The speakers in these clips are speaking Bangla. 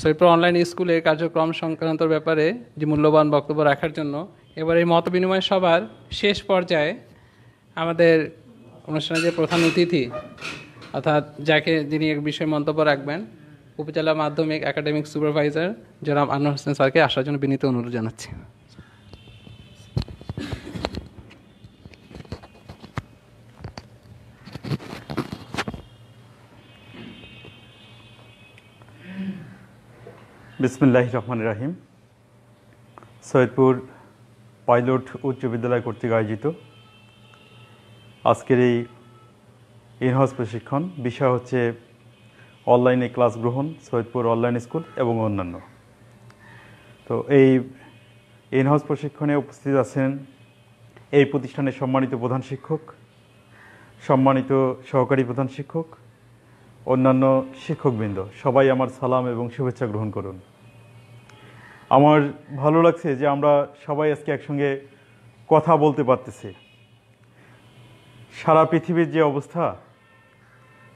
সৈয়দপুর অনলাইন স্কুলে কার্যক্রম সংক্রান্ত ব্যাপারে যে মূল্যবান বক্তব্য রাখার জন্য এবার এই মত বিনিময় সভার শেষ পর্যায়ে আমাদের অনুষ্ঠানের যে প্রধান অতিথি, অর্থাৎ যাকে যিনি এক বিষয়ে মন্তব্য রাখবেন, উপজেলা মাধ্যমিক একাডেমিক সুপারভাইজার জনাব আনোয়ার হোসেন স্যারকে আসার জন্য বিনীত অনুরোধ জানাচ্ছি। বিসমুল্লাহ রহমান রাহিম। সৈয়দপুর পাইলট উচ্চ বিদ্যালয় কর্তৃক আয়োজিত আজকের এই ইনহাউস প্রশিক্ষণ। বিষয় হচ্ছে অনলাইনে ক্লাস গ্রহণ, সৈয়দপুর অনলাইন স্কুল এবং অন্যান্য। তো এই ইনহাউস প্রশিক্ষণে উপস্থিত আছেন এই প্রতিষ্ঠানের সম্মানিত প্রধান শিক্ষক, সম্মানিত সহকারী প্রধান শিক্ষক অন্যান্য শিক্ষকবৃন্দ, সবাই আমার সালাম এবং শুভেচ্ছা গ্রহণ করুন। আমার ভালো লাগছে যে আমরা সবাই আজকে একসঙ্গে কথা বলতে পারতেছি। সারা পৃথিবীর যে অবস্থা,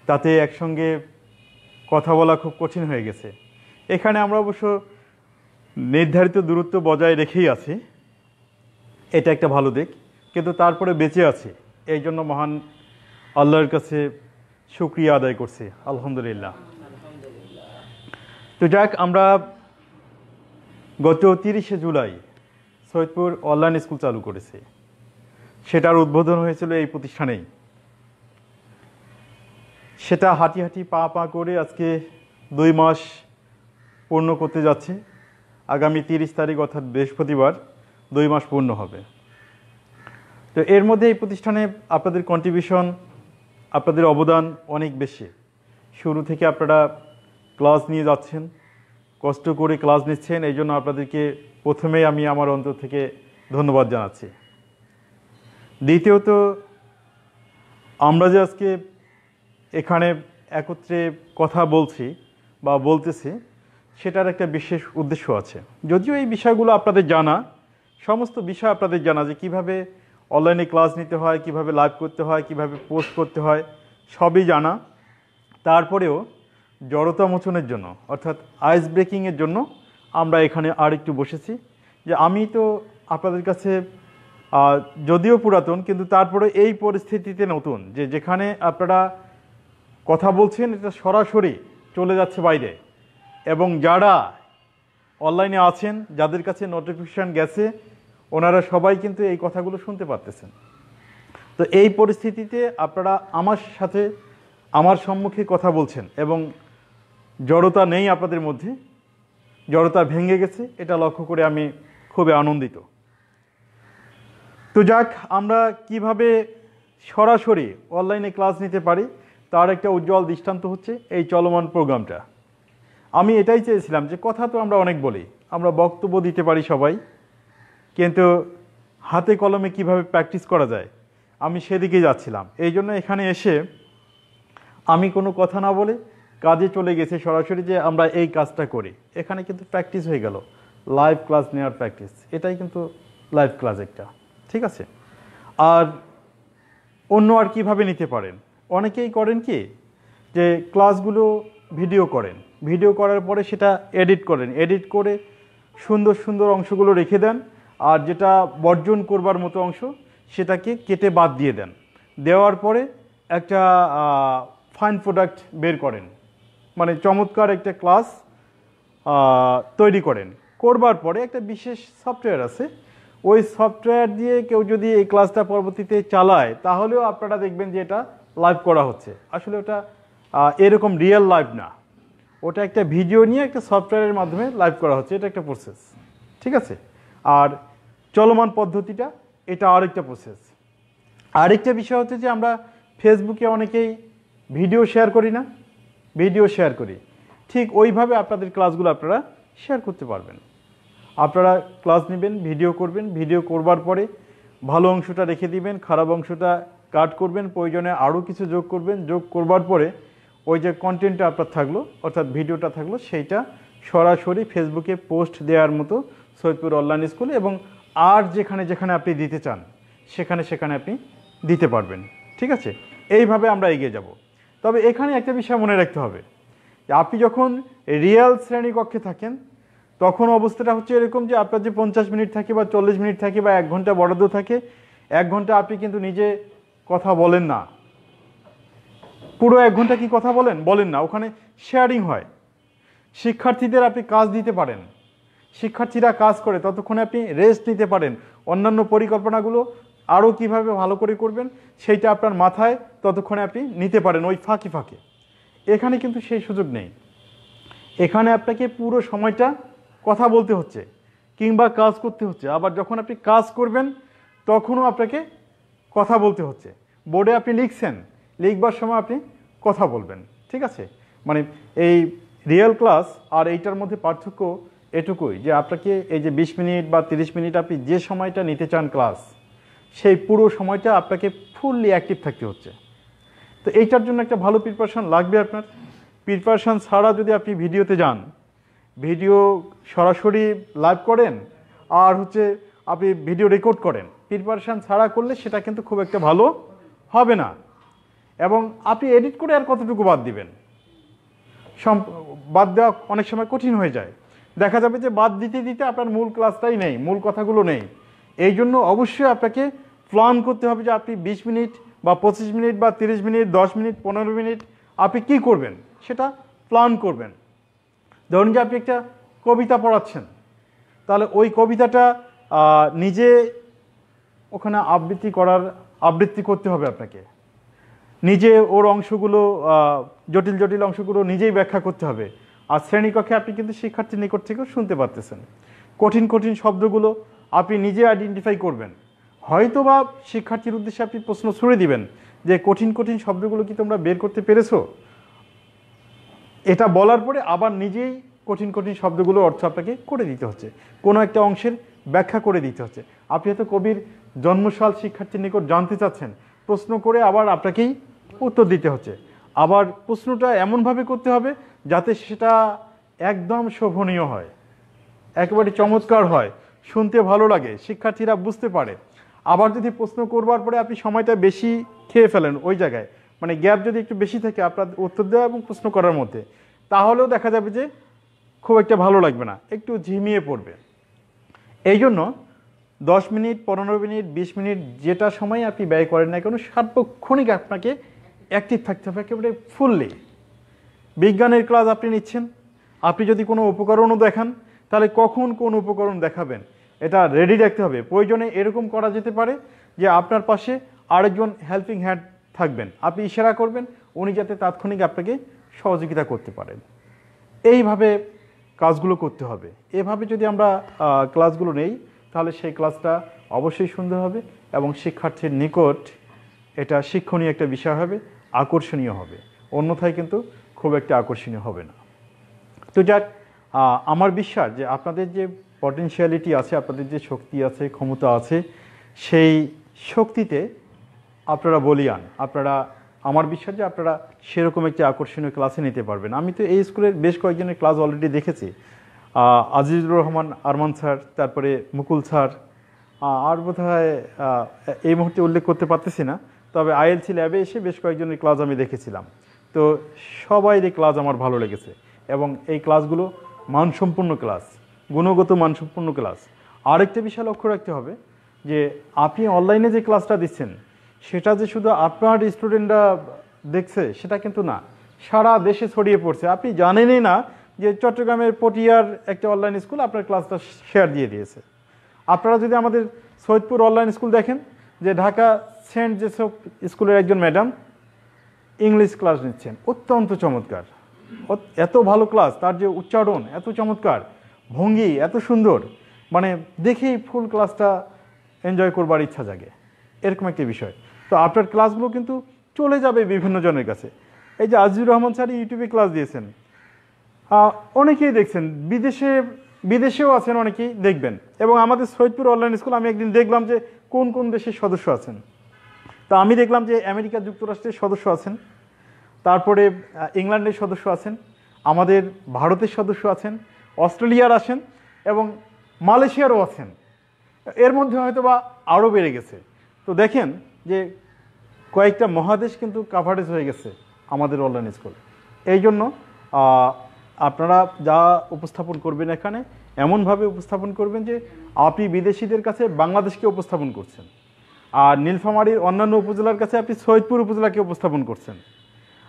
তাতে একসঙ্গে কথা বলা খুব কঠিন হয়ে গেছে। এখানে আমরা অবশ্য নির্ধারিত দূরত্ব বজায় রেখেই আছি। এটা একটা ভালো দিক, কিন্তু তারপরে বেঁচে আছি। এই জন্য মহান আল্লাহর কাছে শুক্রিয়া আদায় করছি, আলহামদুলিল্লাহ। তো যাক, আমরা গত তিরিশে জুলাই সৈয়দপুর অনলাইন স্কুল চালু করেছি। সেটার উদ্বোধন হয়েছিল এই প্রতিষ্ঠানেই। সেটা হাঁটি হাঁটি পা পা করে আজকে দুই মাস পূর্ণ করতে যাচ্ছে। আগামী তিরিশ তারিখ অর্থাৎ বৃহস্পতিবার দুই মাস পূর্ণ হবে। তো এর মধ্যে এই প্রতিষ্ঠানে আপনাদের কন্ট্রিবিউশন আপনাদের অবদান অনেক বেশি। শুরু থেকে আপনারা ক্লাস নিয়ে যাচ্ছেন, কষ্ট করে ক্লাস নিচ্ছেন, এই জন্য আপনাদেরকে প্রথমেই আমি আমার অন্তর থেকে ধন্যবাদ জানাচ্ছি। দ্বিতীয়ত, আমরা যে আজকে এখানে একত্রে কথা বলছি বা বলতেছি, সেটার একটা বিশেষ উদ্দেশ্য আছে। যদিও এই বিষয়গুলো আপনাদের জানা, সমস্ত বিষয় আপনাদের জানা যে কীভাবে অনলাইনে ক্লাস নিতে হয়, কীভাবে লাইভ করতে হয়, কীভাবে পোস্ট করতে হয়, সবই জানা। তারপরেও জড়তা মোচনের জন্য, অর্থাৎ আইস ব্রেকিংয়ের জন্য আমরা এখানে আর একটু বসেছি। যে আমি তো আপনাদের কাছে যদিও পুরাতন, কিন্তু তারপরে এই পরিস্থিতিতে নতুন, যে যেখানে আপনারা কথা বলছেন, এটা সরাসরি চলে যাচ্ছে বাইরে। এবং যারা অনলাইনে আছেন, যাদের কাছে নোটিফিকেশান গেছে ওনারা সবাই কিন্তু এই কথাগুলো শুনতে পারতেছেন। তো এই পরিস্থিতিতে আপনারা আমার সাথে আমার সম্মুখে কথা বলছেন এবং জড়তা নেই আপনাদের মধ্যে, জড়তা ভেঙে গেছে, এটা লক্ষ্য করে আমি খুবই আনন্দিত। তো যাক, আমরা কীভাবে সরাসরি অনলাইনে ক্লাস নিতে পারি, তার একটা উজ্জ্বল দৃষ্টান্ত হচ্ছে এই চলমান প্রোগ্রামটা। আমি এটাই চেয়েছিলাম যে কথা তো আমরা অনেক বলি, আমরা বক্তব্য দিতে পারি সবাই। কিন্তু হাতে কলমে কীভাবে প্র্যাকটিস করা যায়, আমি সেদিকে যাচ্ছিলাম। এই জন্য এখানে এসে আমি কোনো কথা না বলে কাজে চলে গেছে সরাসরি যে আমরা এই কাজটা করি। এখানে কিন্তু প্র্যাকটিস হয়ে গেল, লাইভ ক্লাস নেওয়ার প্র্যাকটিস। এটাই কিন্তু লাইভ ক্লাস একটা, ঠিক আছে? আর অন্য আর কীভাবে নিতে পারেন? অনেকেই করেন কি, যে ক্লাসগুলো ভিডিও করেন। ভিডিও করার পরে সেটা এডিট করেন। এডিট করে সুন্দর সুন্দর অংশগুলো রেখে দেন। আর যেটা বর্জন করবার মতো অংশ, সেটাকে কেটে বাদ দিয়ে দেন। দেওয়ার পরে একটা ফাইন প্রোডাক্ট বের করেন। মানে চমৎকার একটা ক্লাস তৈরি করেন। করবার পরে একটা বিশেষ সফটওয়্যার আছে। ওই সফটওয়্যার দিয়ে কেউ যদি এই ক্লাসটা পরবর্তীতে চালায়, তাহলেও আপনারা দেখবেন যে এটা লাইভ করা হচ্ছে। আসলে ওটা এরকম রিয়েল লাইভ না। ওটা একটা ভিডিও নিয়ে একটা সফটওয়্যারের মাধ্যমে লাইভ করা হচ্ছে। এটা একটা প্রসেস ঠিক আছে? আর চলমান পদ্ধতিটা, এটা আরেকটা প্রসেস আরেকটা বিষয় হচ্ছে যে আমরা ফেসবুকে অনেকেই ভিডিও শেয়ার করি না ভিডিও শেয়ার করি। ঠিক ওইভাবে আপনাদের ক্লাসগুলো আপনারা শেয়ার করতে পারবেন। আপনারা ক্লাস নেবেন ভিডিও করবেন ভিডিও করবার পরে ভালো অংশটা রেখে দিবেন, খারাপ অংশটা কাট করবেন, প্রয়োজনে আরও কিছু যোগ করবেন। যোগ করবার পরে ওই যে কন্টেন্টটা আপনার থাকল, অর্থাৎ ভিডিওটা থাকল, সেইটা সরাসরি ফেসবুকে পোস্ট দেওয়ার মতো সৈয়দপুর অনলাইন স্কুল এবং আর যেখানে যেখানে আপনি দিতে চান, সেখানে সেখানে আপনি দিতে পারবেন। ঠিক আছে? এইভাবে আমরা এগিয়ে যাব। তবে এখানে একটা বিষয় মনে রাখতে হবে। আপনি যখন রিয়েল শ্রেণীকক্ষে থাকেন, তখন অবস্থাটা হচ্ছে এরকম যে আপনার যে পঞ্চাশ মিনিট থাকে বা চল্লিশ মিনিট থাকে বা এক ঘণ্টা বরাদ্দ থাকে, এক ঘণ্টা আপনি কিন্তু নিজে কথা বলেন না। পুরো এক ঘণ্টা কি কথা বলেন? বলেন না। ওখানে শেয়ারিং হয়। শিক্ষার্থীদের আপনি কাজ দিতে পারেন। শিক্ষার্থীরা কাজ করে ততক্ষণে আপনি রেস্ট নিতে পারেন। অন্যান্য পরিকল্পনাগুলো আরও কীভাবে ভালো করে করবেন, সেইটা আপনার মাথায় ততক্ষণে আপনি নিতে পারেন ওই ফাঁকে ফাঁকে। এখানে কিন্তু সেই সুযোগ নেই। এখানে আপনাকে পুরো সময়টা কথা বলতে হচ্ছে কিংবা কাজ করতে হচ্ছে। আবার যখন আপনি কাজ করবেন, তখনও আপনাকে কথা বলতে হচ্ছে। বোর্ডে আপনি লিখছেন, লিখবার সময় আপনি কথা বলবেন, ঠিক আছে? মানে এই রিয়েল ক্লাস আর এইটার মধ্যে পার্থক্য এটুকুই যে আপনাকে এই যে বিশ মিনিট বা তিরিশ মিনিট আপনি যে সময়টা নিতে চান ক্লাস, সেই পুরো সময়টা আপনাকে ফুললি অ্যাক্টিভ থাকতে হচ্ছে। তো এইটার জন্য একটা ভালো প্রিপারেশন লাগবে আপনার। প্রিপারেশন ছাড়া যদি আপনি ভিডিওতে যান, ভিডিও সরাসরি লাইভ করেন আর হচ্ছে আপনি ভিডিও রেকর্ড করেন প্রিপারেশন ছাড়া করলে সেটা কিন্তু খুব একটা ভালো হবে না। এবং আপনি এডিট করে আর কতটুকু বাদ দিবেন? বাদ দেওয়া অনেক সময় কঠিন হয়ে যায়। দেখা যাবে যে বাদ দিতে দিতে আপনার মূল ক্লাসটাই নেই, মূল কথাগুলো নেই। এই জন্য অবশ্যই আপনাকে প্ল্যান করতে হবে যে আপনি বিশ মিনিট বা পঁচিশ মিনিট বা তিরিশ মিনিট, দশ মিনিট, পনেরো মিনিট আপনি কি করবেন সেটা প্ল্যান করবেন। ধরুন যে আপনি একটা কবিতা পড়াচ্ছেন, তাহলে ওই কবিতাটা নিজে ওখানে আবৃত্তি করার, আবৃত্তি করতে হবে আপনাকে। নিজে ওর অংশগুলো জটিল জটিল অংশগুলো নিজেই ব্যাখ্যা করতে হবে। আর শ্রেণীকক্ষে আপনি কিন্তু শিক্ষার্থীর নিকট থেকেও শুনতে পারতেছেন। কঠিন কঠিন শব্দগুলো আপনি নিজে আইডেন্টিফাই করবেন। হয়তোবা শিক্ষার্থীর উদ্দেশ্যে আপনি প্রশ্ন ছুড়ে দিবেন যে কঠিন কঠিন শব্দগুলো কি তোমরা বের করতে পেরেছ? এটা বলার পরে আবার নিজেই কঠিন কঠিন শব্দগুলো অর্থ আপনাকে করে দিতে হচ্ছে। কোনো একটা অংশের ব্যাখ্যা করে দিতে হচ্ছে। আপনি হয়তো কবির জন্মসাল শিক্ষার্থীর নিকট জানতে চাচ্ছেন। প্রশ্ন করে আবার আপনাকেই উত্তর দিতে হচ্ছে। আবার প্রশ্নটা এমনভাবে করতে হবে যাতে সেটা একদম শোভনীয় হয়, একেবারে চমৎকার হয়, শুনতে ভালো লাগে, শিক্ষার্থীরা বুঝতে পারে। আবার যদি প্রশ্ন করবার পরে আপনি সময়টা বেশি খেয়ে ফেলেন ওই জায়গায় মানে গ্যাপ যদি একটু বেশি থাকে আপনার উত্তর দেওয়া এবং প্রশ্ন করার মধ্যে, তাহলেও দেখা যাবে যে খুব একটা ভালো লাগবে না, একটু ঝিমিয়ে পড়বে। এই জন্য দশ মিনিট, পনেরো মিনিট, বিশ মিনিট যেটা সময় আপনি ব্যয় করেন না কেন, সার্বক্ষণিক আপনাকে অ্যাক্টিভ থাকতে হবে, একেবারে ফুললি বিজ্ঞানের ক্লাস আপনি নিচ্ছেন। আপনি যদি কোনো উপকরণও দেখান, তাহলে কখন কোন উপকরণ দেখাবেন? এটা রেডি রাখতে হবে। প্রয়োজনে এরকম করা যেতে পারে যে আপনার পাশে আরেকজন হেল্পিং হ্যান্ড থাকবেন। আপনি ইশারা করবেন, উনি যাতে তাৎক্ষণিক আপনাকে সহযোগিতা করতে পারেন। এইভাবে কাজগুলো করতে হবে। এভাবে যদি আমরা ক্লাসগুলো নেই, তাহলে সেই ক্লাসটা অবশ্যই সুন্দর হবে এবং শিক্ষার্থীর নিকট এটা শিক্ষণীয় একটা বিষয় হবে, আকর্ষণীয় হবে। অন্যথায় কিন্তু খুব একটা আকর্ষণীয় হবে না। তো যাক আমার বিশ্বাস যে আপনাদের যে পটেনশিয়ালিটি আছে আপনাদের যে শক্তি আছে ক্ষমতা আছে সেই শক্তিতে আপনারা বলিয়ান। আপনারা আমার বিশ্বাস যে আপনারা সেরকম একটি আকর্ষণীয় ক্লাসে নিতে পারবেন। আমি তো এই স্কুলের বেশ কয়েকজনের ক্লাস অলরেডি দেখেছি। আজিজুর রহমান আরমান স্যার তারপরে মুকুল স্যার আর আহ, এই মুহূর্তে উল্লেখ করতে পারতেছি না। তবে আইএলসি ল্যাবে এসে বেশ কয়েকজনের ক্লাস আমি দেখেছিলাম। তো সবাইয়ের সবাইরই ক্লাস আমার ভালো লেগেছে এবং এই ক্লাসগুলো মানসম্পন্ন ক্লাস গুণগত মানসম্পন্ন ক্লাস আরেকটা বিষয় লক্ষ্য রাখতে হবে যে, আপনি অনলাইনে যে ক্লাসটা দিচ্ছেন, সেটা যে শুধু আপনার স্টুডেন্টরা দেখছে, সেটা কিন্তু না। সারা দেশে ছড়িয়ে পড়ছে। আপনি জানেনই না যে চট্টগ্রামের পটিয়ার একটা অনলাইন স্কুল আপনার ক্লাসটা শেয়ার দিয়ে দিয়েছে। আপনারা যদি আমাদের সৈয়দপুর অনলাইন স্কুল দেখেন, যে ঢাকা সেন্ট জেসব স্কুলের একজন ম্যাডাম ইংলিশ ক্লাস নিচ্ছেন। অত্যন্ত চমৎকার। এত ভালো ক্লাস, তার যে উচ্চারণ এত চমৎকার, ভঙ্গি এত সুন্দর মানে দেখেই ফুল ক্লাসটা এনজয় করবার ইচ্ছা জাগে। এরকম একটি বিষয়। তো আপনার ক্লাসগুলো কিন্তু চলে যাবে বিভিন্ন জনের কাছে। এই যে আজিজুর রহমান স্যার ইউটিউবে ক্লাস দিয়েছেন। অনেকেই দেখছেন। বিদেশে, বিদেশেও আছেন অনেকেই দেখবেন। এবং আমাদের সৈয়দপুর অনলাইন স্কুল, আমি একদিন দেখলাম যে কোন কোন দেশের সদস্য আছেন। তা আমি দেখলাম যে আমেরিকা যুক্তরাষ্ট্রের সদস্য আছেন, তারপরে ইংল্যান্ডের সদস্য আছেন, আমাদের ভারতের সদস্য আছেন, অস্ট্রেলিয়ার আছেন এবং মালয়েশিয়ারও আছেন। এর মধ্যে হয়তো বা আরও বেড়ে গেছে। তো দেখেন যে কয়েকটা মহাদেশ কিন্তু কাভারেজ হয়ে গেছে আমাদের অনলাইন স্কুল এই জন্য আপনারা যা উপস্থাপন করবেন এখানে, এমনভাবে উপস্থাপন করবেন যে আপনি বিদেশিদের কাছে বাংলাদেশকে উপস্থাপন করছেন। আর নীলফামারীর অন্যান্য উপজেলার কাছে আপনি সৈয়দপুর উপজেলাকে উপস্থাপন করছেন।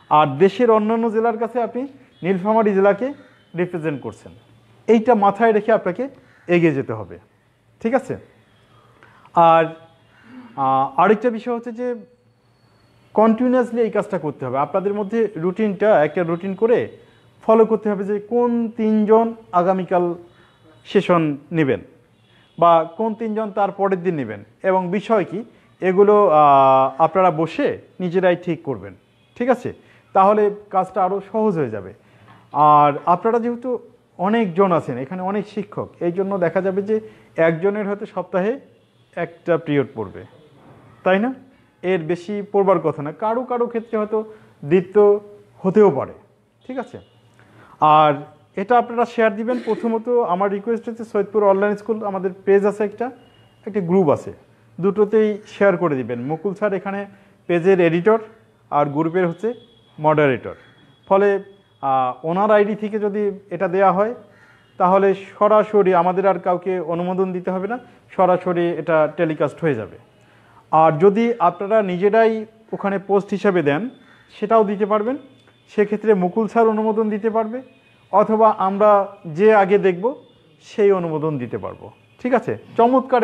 আর দেশের অন্যান্য জেলার কাছে আপনি নীলফামারী জেলাকে রিপ্রেজেন্ট করছেন। এইটা মাথায় রেখে আপনাকে এগিয়ে যেতে হবে। ঠিক আছে? আর আরেকটা বিষয় হচ্ছে যে কন্টিনিউয়াসলি এই কাজটা করতে হবে। আপনাদের মধ্যে রুটিনটা একটা রুটিন করে ফলো করতে হবে যে কোন তিনজন আগামীকাল সেশন নেবেন। বা কোন তিনজন তার পরের দিন নেবেন এবং বিষয় কি? এগুলো আপনারা বসে নিজেরাই ঠিক করবেন। ঠিক আছে? তাহলে কাজটা আরও সহজ হয়ে যাবে। আর আপনারা যেহেতু অনেকজন আছেন, এখানে অনেক শিক্ষক, এই জন্য দেখা যাবে যে একজনের হয়তো সপ্তাহে একটা পিরিয়ড পড়বে। তাই না? এর বেশি পড়বার কথা না। কারও কারও ক্ষেত্রে হয়তো দ্বিতীয় হতেও পারে। ঠিক আছে? আর এটা আপনারা শেয়ার দিবেন। প্রথমত আমার রিকোয়েস্ট হচ্ছে সৈয়দপুর অনলাইন স্কুল আমাদের পেজ আছে একটা একটা গ্রুপ আছে। দুটোতেই শেয়ার করে দিবেন। মুকুল স্যার এখানে পেজের এডিটর আর গ্রুপের হচ্ছে মডারেটর ফলে ওনার আইডি থেকে যদি এটা দেয়া হয়, তাহলে সরাসরি আমাদের আর কাউকে অনুমোদন দিতে হবে না, সরাসরি এটা টেলিকাস্ট হয়ে যাবে। আর যদি আপনারা নিজেরাই ওখানে পোস্ট হিসাবে দেন, সেটাও দিতে পারবেন। সেক্ষেত্রে মুকুল স্যার অনুমোদন দিতে পারবে। অথবা আমরা যে আগে দেখব সেই অনুমোদন দিতে পারব। ঠিক আছে? চমৎকার